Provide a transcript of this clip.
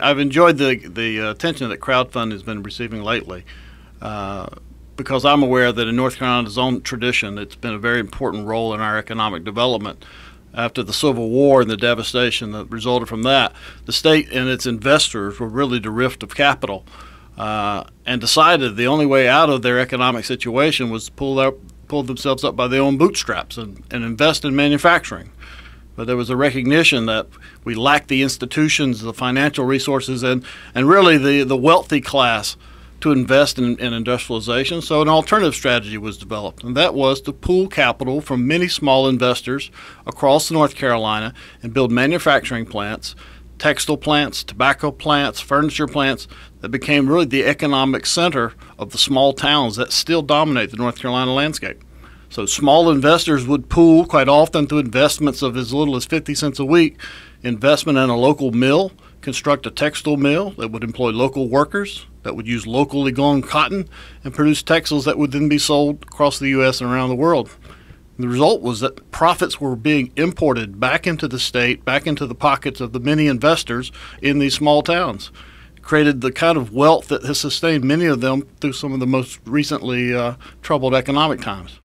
I've enjoyed the the attention that crowdfunding has been receiving lately, uh, because I'm aware that in North Carolina's own tradition, it's been a very important role in our economic development. After the Civil War and the devastation that resulted from that, the state and its investors were really bereft of capital, uh, and decided the only way out of their economic situation was to pull out pull themselves up by their own bootstraps and, and invest in manufacturing but there was a recognition that we lacked the institutions, the financial resources, and, and really the, the wealthy class to invest in, in, industrialization. So an alternative strategy was developed, and that was to pool capital from many small investors across North Carolina and build manufacturing plants, textile plants, tobacco plants, furniture plants that became really the economic center of the small towns that still dominate the North Carolina landscape. So small investors would pool quite often through investments of as little as 50 cents a week, investment in a local mill, construct a textile mill that would employ local workers, that would use locally grown cotton, and produce textiles that would then be sold across the U.S. and around the world. The result was that profits were being imported back into the state, back into the pockets of the many investors in these small towns. created the kind of wealth that has sustained many of them through some of the most recently uh, troubled economic times.